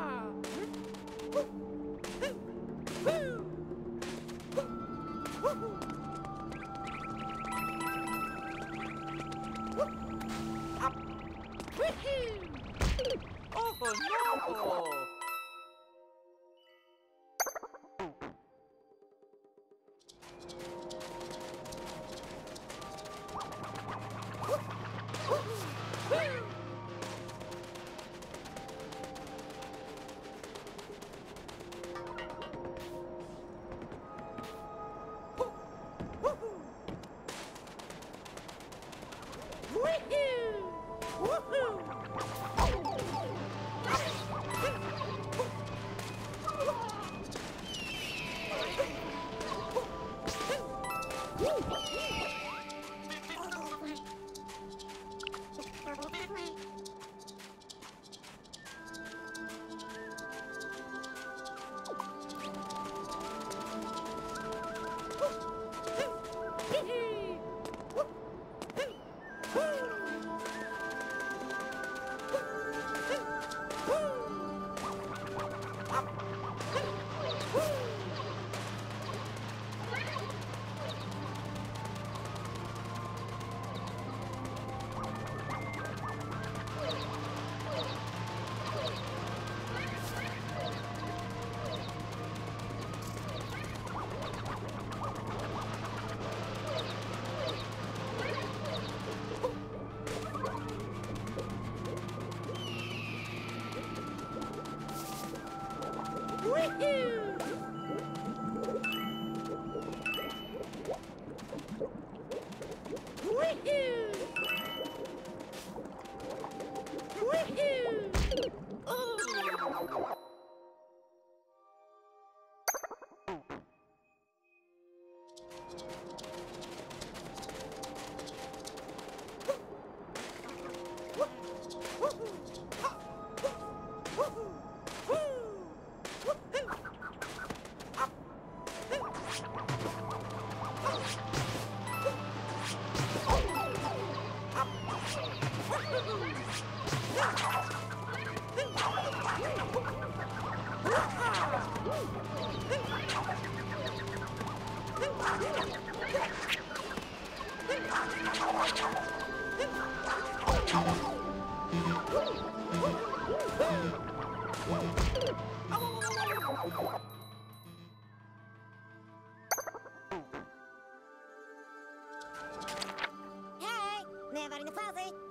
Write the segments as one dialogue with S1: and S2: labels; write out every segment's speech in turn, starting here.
S1: Ah! Ew! Hey,
S2: man, riding the plaza.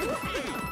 S2: Wow!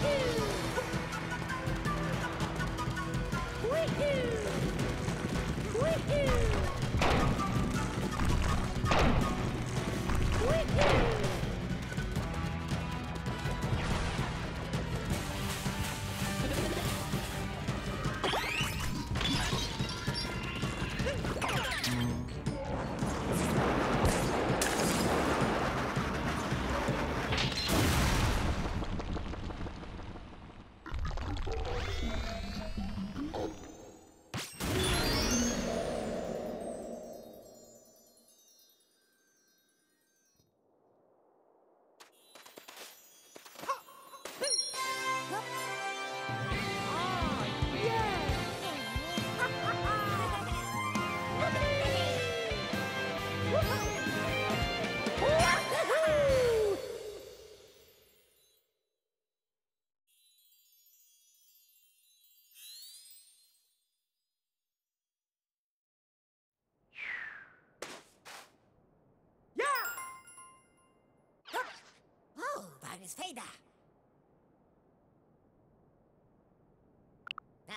S2: Oh,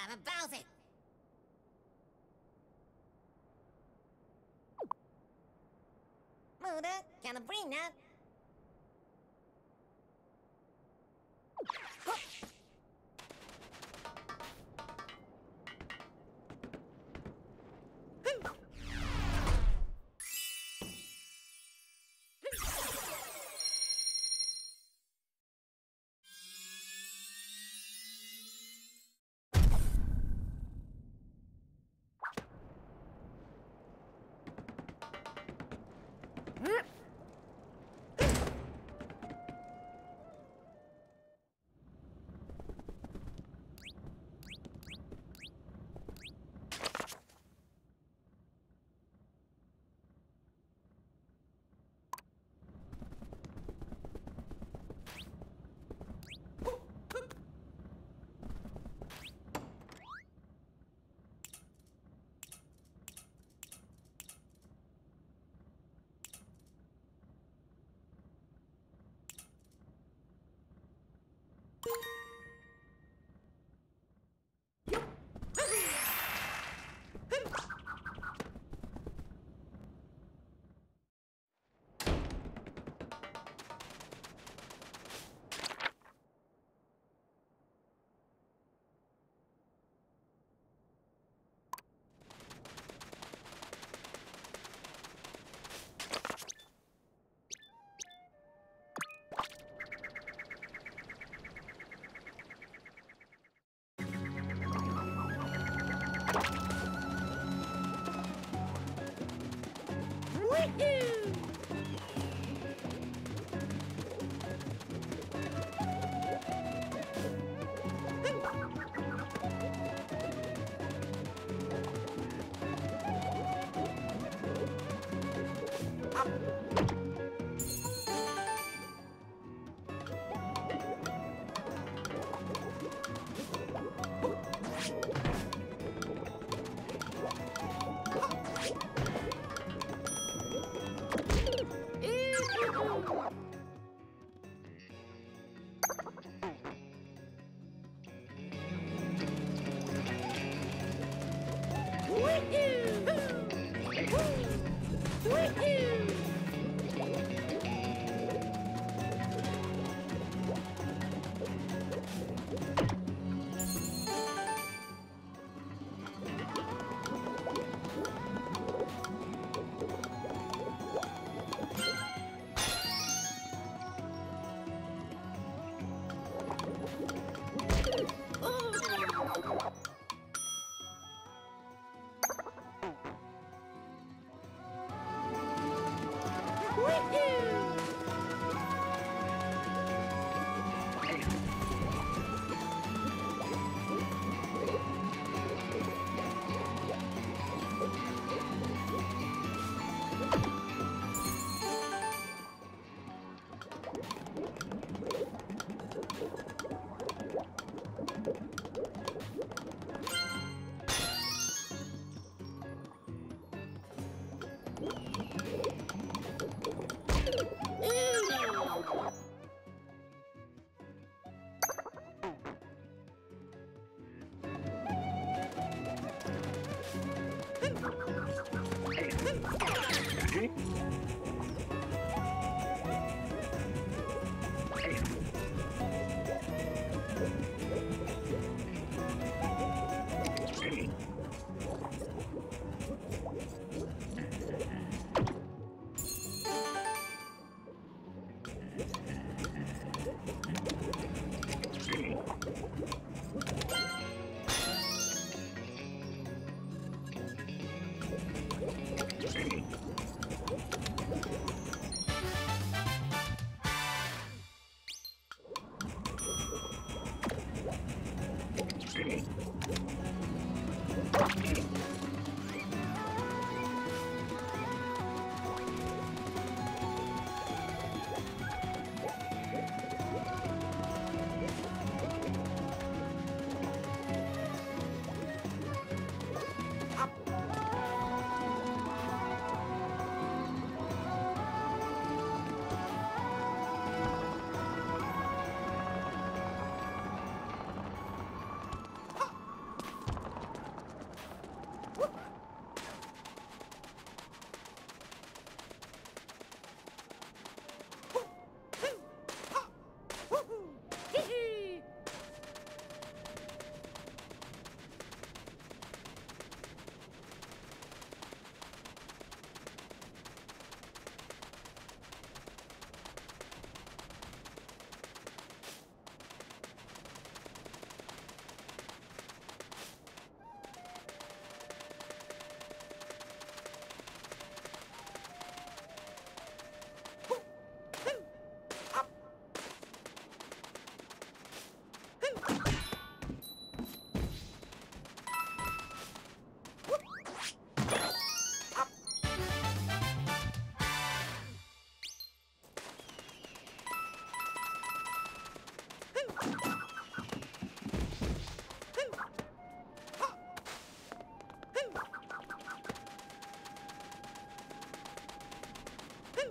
S2: I'm about it. Muda, can I bring that? Wait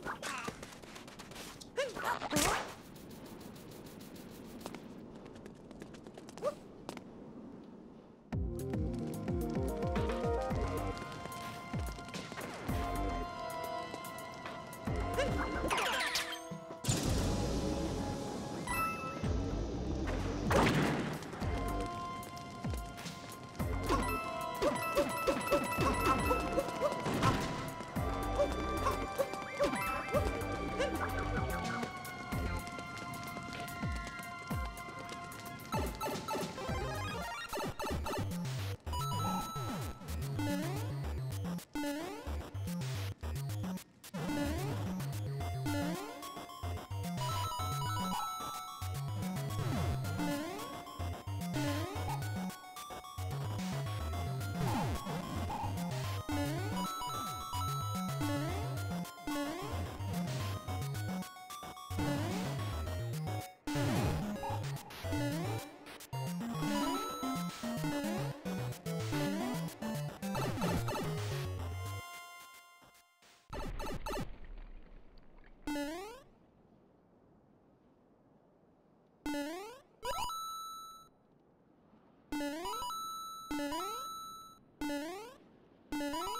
S2: you Mm-hmm.